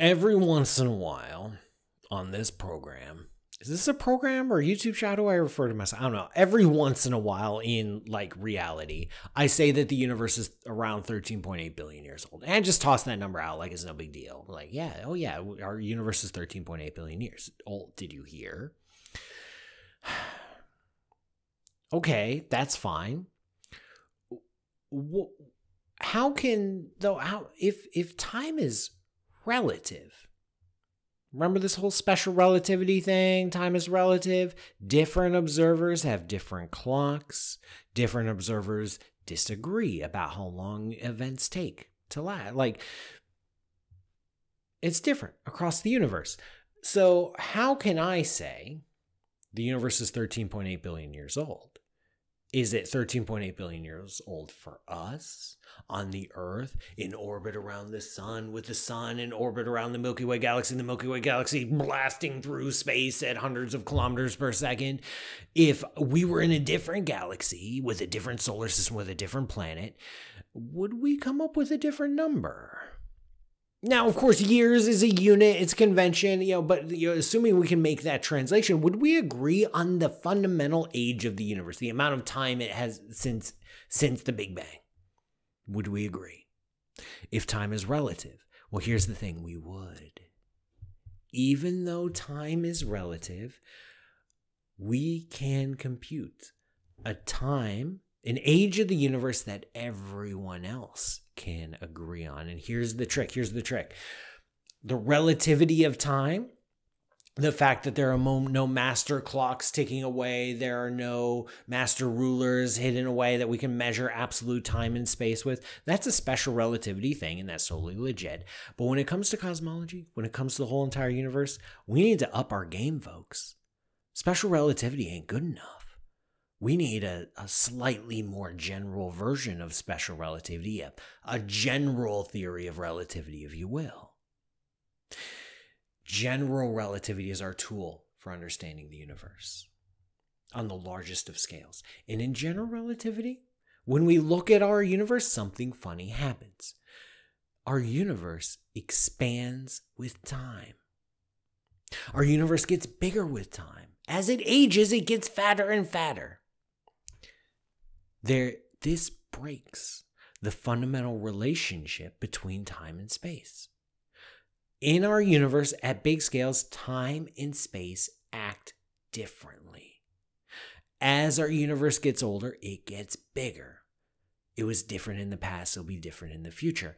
every once in a while on this program, is this a program or a YouTube show? How do I refer to myself? I don't know. Every once in a while in like reality, I say that the universe is around 13.8 billion years old. And I just toss that number out like it's no big deal. Like, yeah, oh yeah, our universe is 13.8 billion years old. Did you hear? okay, that's fine. How can though how if if time is relative Remember this whole special relativity thing? Time is relative. Different observers have different clocks. Different observers disagree about how long events take to last. Like, it's different across the universe. So, how can I say the universe is 13.8 billion years old? Is it 13.8 billion years old for us on the Earth in orbit around the sun, with the sun in orbit around the Milky Way galaxy, and the Milky Way galaxy blasting through space at hundreds of kilometers per second? If we were in a different galaxy with a different solar system, with a different planet, would we come up with a different number? Now, of course, years is a unit, it's convention, you know, but you know, assuming we can make that translation, would we agree on the fundamental age of the universe, the amount of time it has since since the Big Bang? Would we agree? If time is relative, well, here's the thing we would. Even though time is relative, we can compute a time, an age of the universe that everyone else can agree on. And here's the trick here's the trick the relativity of time, the fact that there are no master clocks ticking away, there are no master rulers hidden away that we can measure absolute time and space with. That's a special relativity thing, and that's totally legit. But when it comes to cosmology, when it comes to the whole entire universe, we need to up our game, folks. Special relativity ain't good enough we need a, a slightly more general version of special relativity, a, a general theory of relativity, if you will. General relativity is our tool for understanding the universe on the largest of scales. And in general relativity, when we look at our universe, something funny happens. Our universe expands with time. Our universe gets bigger with time. As it ages, it gets fatter and fatter. There, this breaks the fundamental relationship between time and space. In our universe, at big scales, time and space act differently. As our universe gets older, it gets bigger. It was different in the past, it'll be different in the future.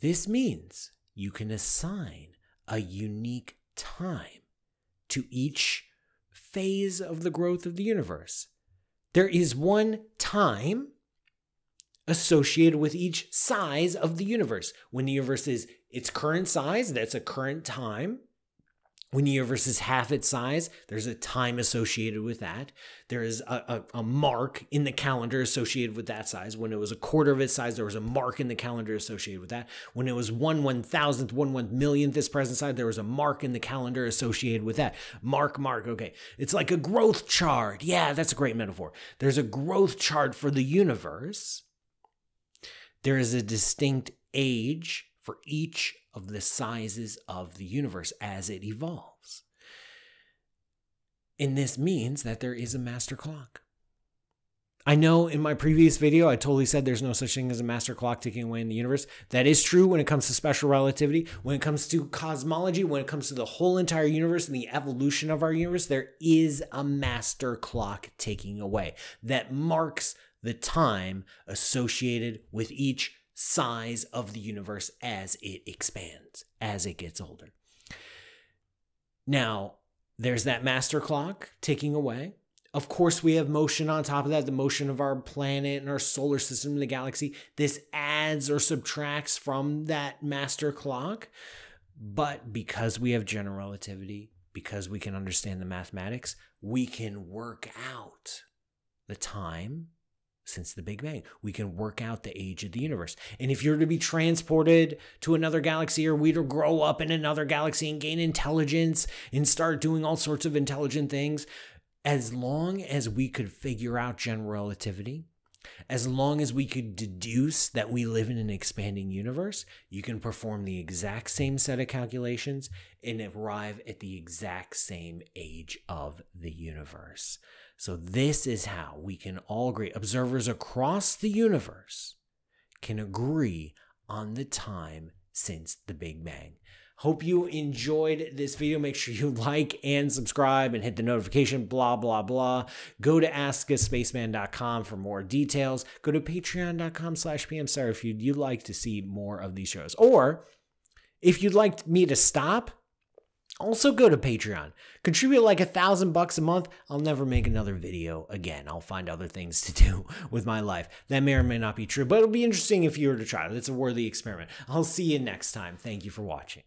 This means you can assign a unique time to each phase of the growth of the universe. There is one time associated with each size of the universe. When the universe is its current size, that's a current time. When the universe is half its size, there's a time associated with that. There is a, a, a, mark in the calendar associated with that size. When it was a quarter of its size, there was a mark in the calendar associated with that. When it was one one thousandth, one one millionth this present size, there was a mark in the calendar associated with that. Mark, mark. Okay. It's like a growth chart. Yeah, that's a great metaphor. There's a growth chart for the universe. There is a distinct age for each of the sizes of the universe as it evolves. And this means that there is a master clock. I know in my previous video, I totally said there's no such thing as a master clock ticking away in the universe. That is true when it comes to special relativity. When it comes to cosmology, when it comes to the whole entire universe and the evolution of our universe, there is a master clock ticking away that marks the time associated with each size of the universe as it expands, as it gets older. Now, there's that master clock ticking away. Of course, we have motion on top of that, the motion of our planet and our solar system and the galaxy. This adds or subtracts from that master clock. But because we have general relativity, because we can understand the mathematics, we can work out the time since the Big Bang. We can work out the age of the universe. And if you're to be transported to another galaxy or we to grow up in another galaxy and gain intelligence and start doing all sorts of intelligent things, as long as we could figure out general relativity, As long as we could deduce that we live in an expanding universe, you can perform the exact same set of calculations and arrive at the exact same age of the universe. So, this is how we can all agree. Observers across the universe can agree on the time since the Big Bang. Hope you enjoyed this video. Make sure you like and subscribe and hit the notification, blah, blah, blah. Go to askaspaceman.com for more details. Go to patreon.com slash pmsutter if you'd, you'd like to see more of these shows. Or if you'd like me to stop, also go to Patreon. Contribute like a thousand bucks a month. I'll never make another video again. I'll find other things to do with my life. That may or may not be true, but it'll be interesting if you were to try it. It's a worthy experiment. I'll see you next time. Thank you for watching.